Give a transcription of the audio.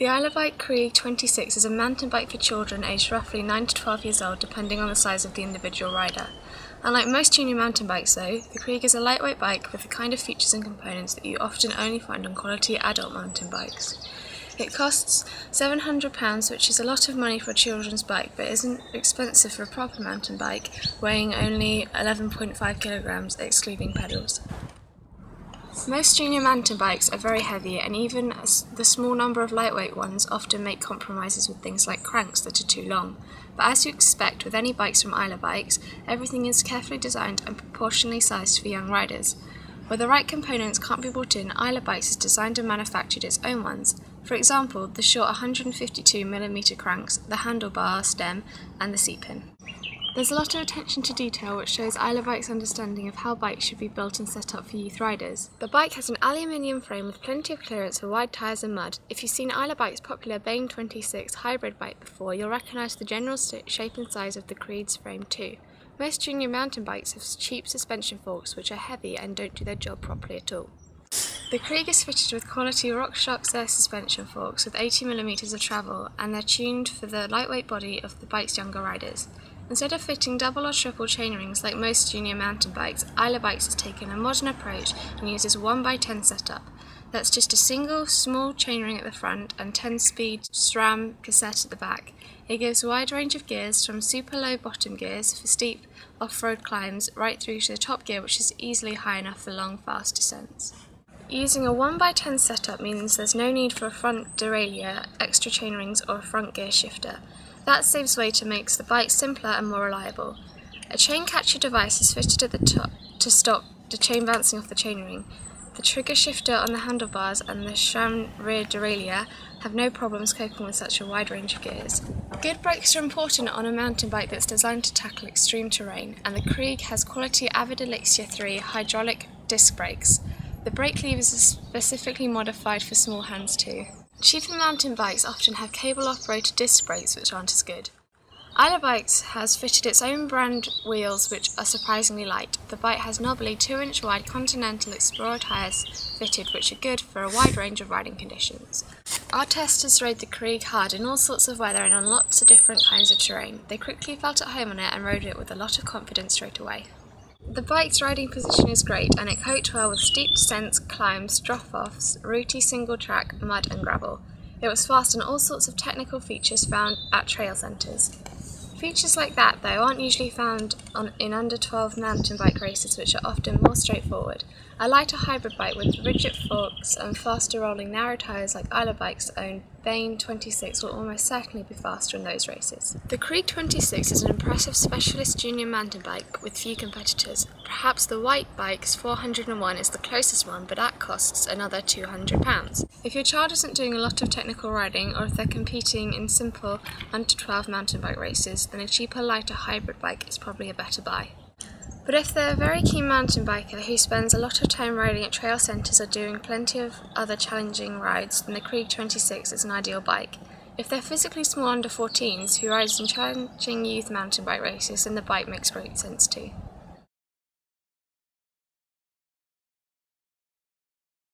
The Isle of Islabike Creig 26 is a mountain bike for children aged roughly 9 to 12 years old depending on the size of the individual rider. Unlike most junior mountain bikes though, the Creig is a lightweight bike with the kind of features and components that you often only find on quality adult mountain bikes. It costs £700 which is a lot of money for a children's bike but isn't expensive for a proper mountain bike weighing only 11.5 kilograms excluding pedals. Most junior mountain bikes are very heavy and even the small number of lightweight ones often make compromises with things like cranks that are too long. But as you expect with any bikes from Islabikes, everything is carefully designed and proportionally sized for young riders. Where the right components can't be brought in, Islabikes has designed and manufactured its own ones. For example, the short 152mm cranks, the handlebar stem and the seat pin. There's a lot of attention to detail which shows Islabike's understanding of how bikes should be built and set up for youth riders. The bike has an aluminium frame with plenty of clearance for wide tyres and mud. If you've seen Islabike's popular Beinn 26 hybrid bike before, you'll recognise the general shape and size of the Creig's frame too. Most junior mountain bikes have cheap suspension forks which are heavy and don't do their job properly at all. The Creig is fitted with quality RockShox air suspension forks with 80mm of travel and they're tuned for the lightweight body of the bike's younger riders. Instead of fitting double or triple chainrings like most junior mountain bikes, Islabikes has taken a modern approach and uses a 1x10 setup. That's just a single small chainring at the front and 10 speed SRAM cassette at the back. It gives a wide range of gears from super low bottom gears for steep off-road climbs right through to the top gear which is easily high enough for long fast descents. Using a 1x10 setup means there's no need for a front derailleur, extra chainrings or a front gear shifter. That saves weight and makes the bike simpler and more reliable. A chain catcher device is fitted at the top to stop the chain bouncing off the chainring. The trigger shifter on the handlebars and the SRAM rear derailleur have no problems coping with such a wide range of gears. Good brakes are important on a mountain bike that's designed to tackle extreme terrain, and the Creig has quality Avid Elixir 3 hydraulic disc brakes. The brake levers are specifically modified for small hands too. Cheaper mountain bikes often have cable-operated disc brakes which aren't as good. Islabikes has fitted its own brand wheels which are surprisingly light. The bike has knobbly 2-inch wide Continental Explorer tyres fitted which are good for a wide range of riding conditions. Our testers rode the Creig hard in all sorts of weather and on lots of different kinds of terrain. They quickly felt at home on it and rode it with a lot of confidence straight away. The bike's riding position is great and it coped well with steep descents, climbs, drop-offs, rooty single track, mud and gravel. It was fast on all sorts of technical features found at trail centres. Features like that, though, aren't usually found on, in under 12 mountain bike races, which are often more straightforward. A lighter hybrid bike with rigid forks and faster rolling narrow tyres like Islabike's own Beinn 26 will almost certainly be faster in those races. The Creig 26 is an impressive specialist junior mountain bike with few competitors. Perhaps the Whyte Bike's 401 is the closest one, but that costs another £200. If your child isn't doing a lot of technical riding, or if they're competing in simple under 12 mountain bike races, then a cheaper, lighter hybrid bike is probably a better buy. But if they're a very keen mountain biker who spends a lot of time riding at trail centres or doing plenty of other challenging rides, then the Creig 26 is an ideal bike. If they're physically small under 14s who rides in challenging youth mountain bike races, then the bike makes great sense too.